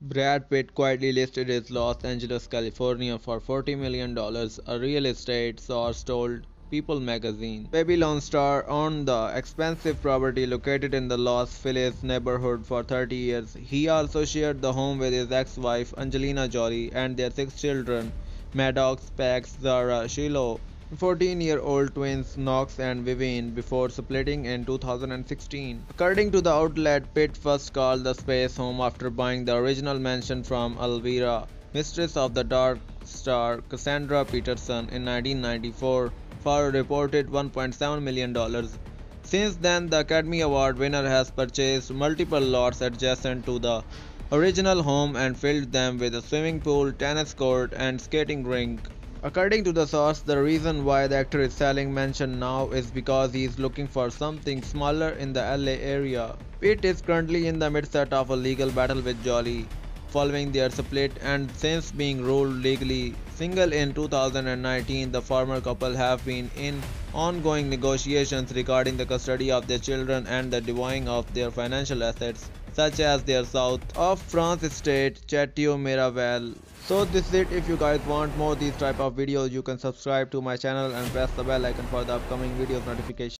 Brad Pitt quietly listed his Los Angeles, California for $40 million, a real estate source told People magazine. Babylon Star owned the expensive property located in the Los Feliz neighborhood for 30 years. He also shared the home with his ex-wife Angelina Jolie and their six children, Maddox, Pax, Zahara, Shiloh, 14-year-old twins Knox and Vivienne before splitting in 2016. According to the outlet, Pitt first called the space home after buying the original mansion from Elvira, mistress of the dark star Cassandra Peterson in 1994 for a reported $1.7 million. Since then, the Academy Award winner has purchased multiple lots adjacent to the original home and filled them with a swimming pool, tennis court, and skating rink. According to the source, the reason why the actor is selling mansion now is because he is looking for something smaller in the LA area. Pitt is currently in the midst of a legal battle with Jolie following their split and since being ruled legally single in 2019 the former couple have been in ongoing negotiations regarding the custody of their children and the dividing of their financial assets such as their south of France estate Chateau Miraval. So this is it if you guys want more these type of videos you can subscribe to my channel and press the bell icon for the upcoming videos notification.